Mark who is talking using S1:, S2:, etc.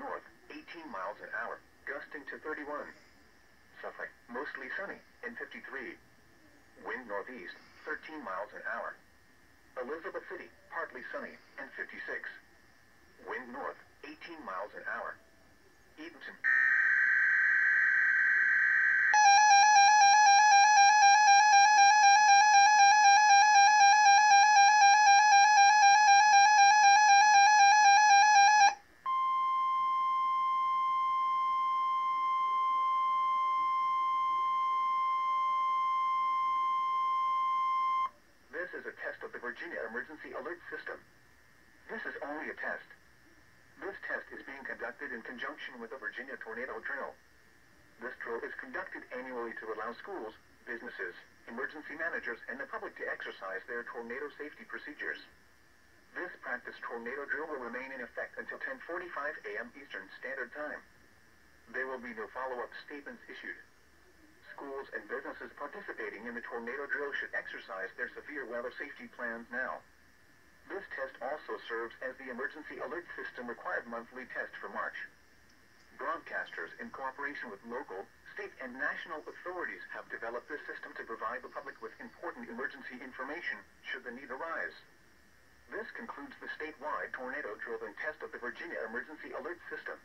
S1: north, 18 miles an hour, gusting to 31. Suffolk, mostly sunny, and 53. Wind northeast, 13 miles an hour. Elizabeth City, partly sunny, and 56. Wind north, 18 miles an hour. Edenton. Is a test of the Virginia Emergency Alert System. This is only a test. This test is being conducted in conjunction with the Virginia Tornado Drill. This drill is conducted annually to allow schools, businesses, emergency managers, and the public to exercise their tornado safety procedures. This practice tornado drill will remain in effect until 10:45 a.m. Eastern Standard Time. There will be no follow-up statements issued. Schools and businesses participating in the tornado drill should exercise their severe weather safety plans now. This test also serves as the emergency alert system required monthly test for March. Broadcasters, in cooperation with local, state, and national authorities, have developed this system to provide the public with important emergency information should the need arise. This concludes the statewide tornado drill and test of the Virginia Emergency Alert System.